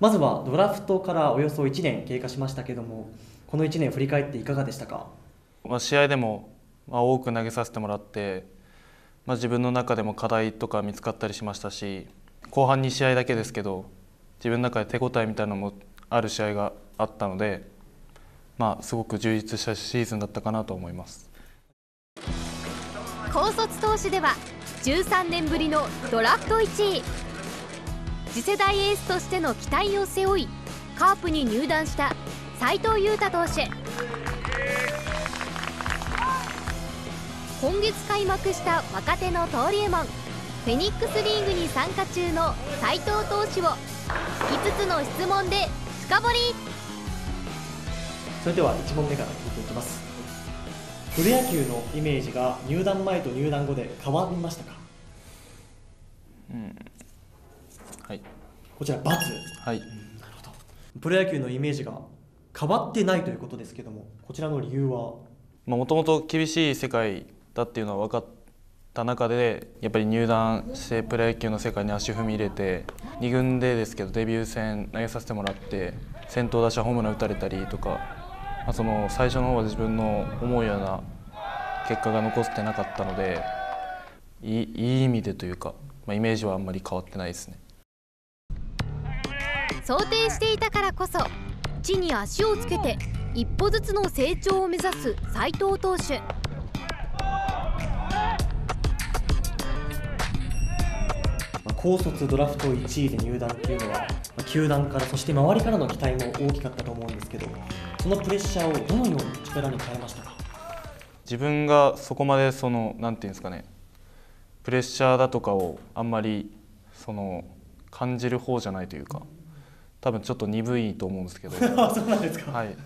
まずはドラフトからおよそ1年経過しましたけどもこの1年振り返っていかがでしたか、まあ、試合でもまあ多く投げさせてもらって、まあ、自分の中でも課題とか見つかったりしましたし後半2試合だけですけど自分の中で手応えみたいなのもある試合があったので、まあ、すごく充実したシーズンだったかなと思います。高卒投手では13年ぶりのドラフト1位次世代エースとしての期待を背負いカープに入団した斉藤裕太投手。今月開幕した若手の登竜門フェニックスリーグに参加中の斉藤投手を5つの質問で深掘り。それでは1問目から聞いていきます。プロ野球のイメージが入団前と入団後で変わりましたか？うんはい。こちら×はい。なるほど。プロ野球のイメージが変わってないということですけどもこちらの理由は？もともと厳しい世界だっていうのは分かった中でやっぱり入団してプロ野球の世界に足踏み入れて2軍でですけどデビュー戦投げさせてもらって先頭打者ホームラン打たれたりとか、まあ、その最初の方は自分の思うような結果が残せてなかったのでいいいい意味でというか、まあ、イメージはあんまり変わってないですね。想定していたからこそ地に足をつけて一歩ずつの成長を目指す斉藤投手。高卒ドラフト1位で入団っていうのは球団からそして周りからの期待も大きかったと思うんですけどそのプレッシャーをどのように力に変えましたか？自分がそこまでそのなんていうんですかねプレッシャーだとかをあんまりその感じる方じゃないというか多分ちょっと鈍いと思うんですけど。そうなんですか。はい。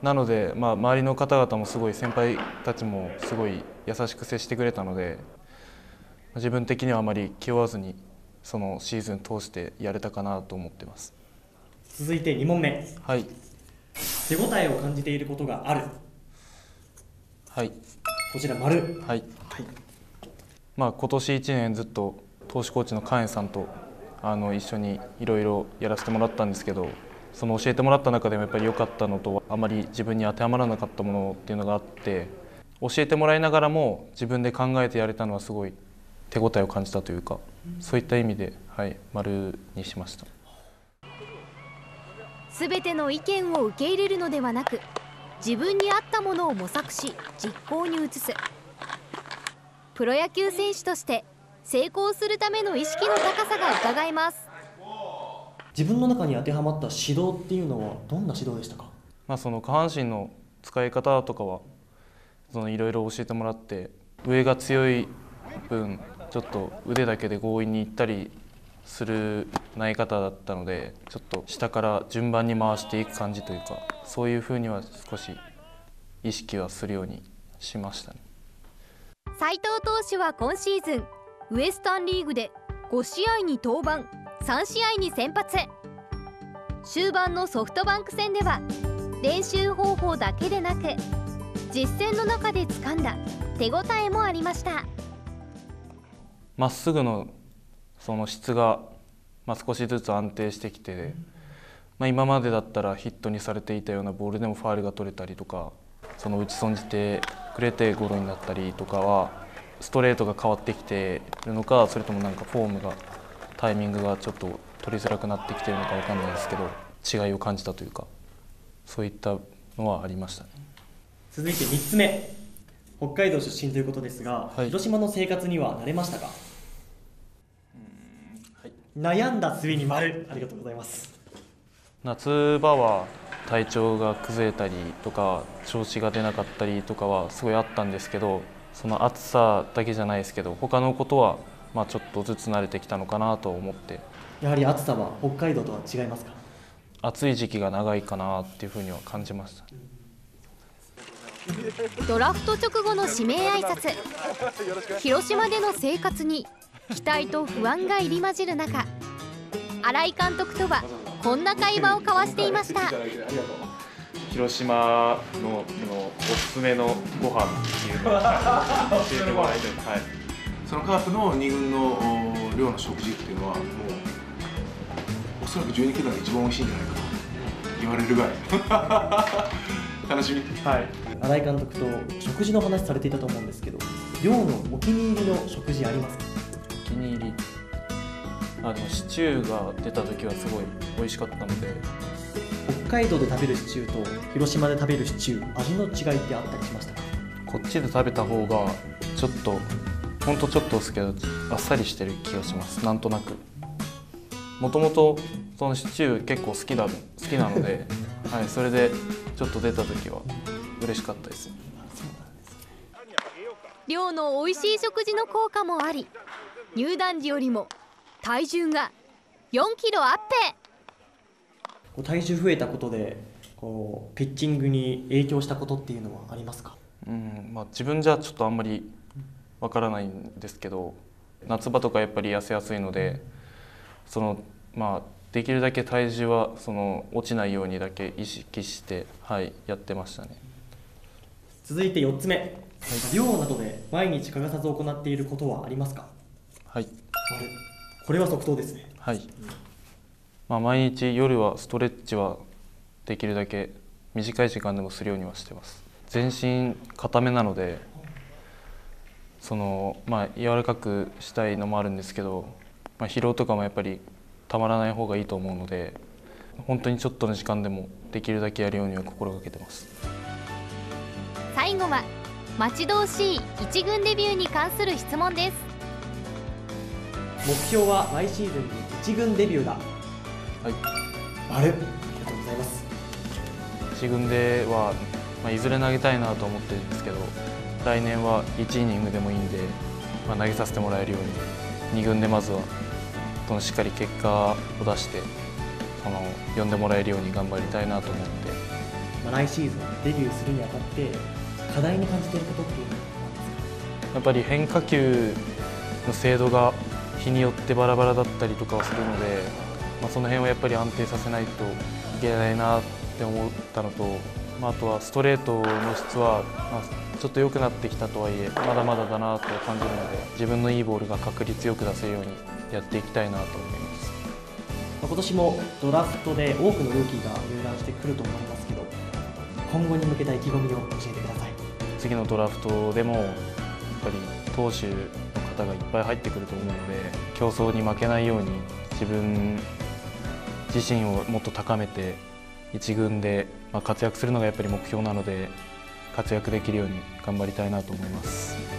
なので、まあ、周りの方々もすごい先輩たちもすごい優しく接してくれたので自分的にはあまり気負わずにそのシーズン通してやれたかなと思ってます。続いて2問目。はい。手応えを感じていることがある。はい。こちら丸。はい。はい。まあ、今年1年ずっと投手コーチのカエンさんとあの一緒にいろいろやらせてもらったんですけどその教えてもらった中でもやっぱり良かったのとあまり自分に当てはまらなかったものっていうのがあって教えてもらいながらも自分で考えてやれたのはすごい手応えを感じたというかそういった意味で、はい、丸にしました。すべての意見を受け入れるのではなく自分に合ったものを模索し実行に移すプロ野球選手として成功するための意識の高さが伺えます自分の中に当てはまった指導っていうのはどんな指導でしたか？まあ、その下半身の使い方とかはそのいろいろ教えてもらって上が強い分ちょっと腕だけで強引に行ったりする投げ方だったのでちょっと下から順番に回していく感じというかそういうふうには少し意識はするようにしましたね。斉藤投手は今シーズンウエスタンリーグで5試合に登板3試合に先発。終盤のソフトバンク戦では練習方法だけでなく実戦の中で掴んだ手応えもありました。まっすぐのその質が、まあ、少しずつ安定してきて、まあ、今までだったらヒットにされていたようなボールでもファウルが取れたりとかその打ち損じてくれてゴロになったりとかはストレートが変わってきているのかそれともなんかフォームがタイミングがちょっと取りづらくなってきているのか分かんないですけど違いを感じたというかそういったのはありましたね。続いて3つ目。北海道出身ということですが、はい。広島の生活には慣れましたか？悩んだ末に丸。ありがとうございます。夏場は体調が崩れたりとか調子が出なかったりとかはすごいあったんですけどその暑さだけじゃないですけど他のことはまあちょっとずつ慣れてきたのかなと思って。やはり暑さは北海道とは違いますか？暑い時期が長いかなっていうふうには感じました。ドラフト直後の指名挨拶。広島での生活に期待と不安が入り混じる中新井監督とはこんな会話を交わしていました広島ののおすすめのご飯っていうのを教えてもらいたい。はい。そのカープの2軍のお寮の食事っていうのはもうおそらく12球団で一番美味しいんじゃないかな言われるぐらい。楽しみ。はい。新井監督と食事の話されていたと思うんですけど寮のお気に入りの食事ありますか？お気に入り。あでもシチューが出た時はすごい美味しかったので北海道で食べるシチューと広島で食べるシチュー味の違いってあったりしましたか？こっちで食べた方がちょっとほんとちょっとですけどあっさりしてる気がします。なんとなく。もともとそのシチュー結構好きだ好きなので、はい、それでちょっと出た時は嬉しかったです寮の美味しい食事の効果もあり入団時よりも体重が4キロアップこう体重増えたことでこうピッチングに影響したことっていうのはありますか？うんまあ、自分じゃちょっとあんまりわからないんですけど夏場とかやっぱり痩せやすいのでそのまあできるだけ体重はその落ちないようにだけ意識して、はい、やってましたね。続いて4つ目、寮などで毎日欠かさず行っていることはありますか？はい、丸。これは即答ですね。はいまあ、毎日夜はストレッチはできるだけ短い時間でもするようにはしてます。全身固めなのでそのまあ柔らかくしたいのもあるんですけど、まあ、疲労とかもやっぱりたまらない方がいいと思うので本当にちょっとの時間でもできるだけやるようには心がけてます。最後は待ち遠しい一軍デビューに関する質問です。目標は来シーズンに一軍デビューだはい。丸ありがとうございます。1軍では、まあ、いずれ投げたいなと思ってるんですけど来年は1イニングでもいいんで、まあ、投げさせてもらえるように2軍でまずはしっかり結果を出してその呼んでもらえるように頑張りたいなと思って。まあ、来シーズンデビューするにあたって課題に感じていることっていうのはやっぱり変化球の精度が日によってバラバラだったりとかはするので、まあ、その辺はやっぱり安定させないといけないなって思ったのと、まあ、あとはストレートの質は、まあ、ちょっと良くなってきたとはいえまだまだだなと感じるので自分のいいボールが確率よく出せるようにやっていきたいなと思います。まあ今年もドラフトで多くのルーキーが入団してくると思いますけど今後に向けた意気込みを教えてください次のドラフトでもやっぱり投手の方がいっぱい入ってくると思うので競争に負けないように自分自身をもっと高めて一軍で活躍するのがやっぱり目標なので活躍できるように頑張りたいなと思います。